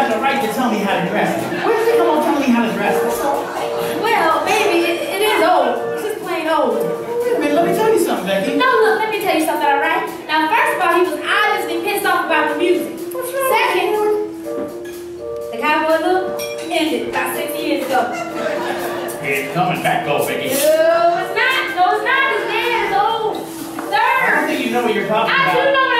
have the right to tell me how to dress. Where does it come on telling me how to dress? Well, baby, it, it is old. It's just plain old. Wait a minute, let me tell you something, Becky. No, look, let me tell you something, all right? Now, first of all, he was obviously pissed off about the music. What's wrong? Second, the cowboy look ended about six years ago. It's coming back though, Becky. No, it's not. No, it's not. His dad is old. I Sir. think you know what you're talking I do about. know what I'm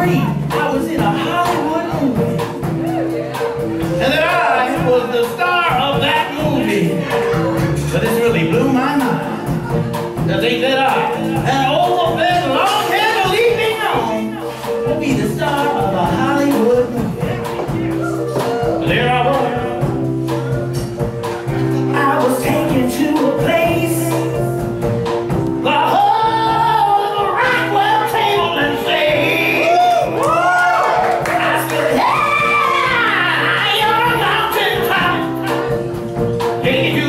free. They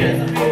Yes.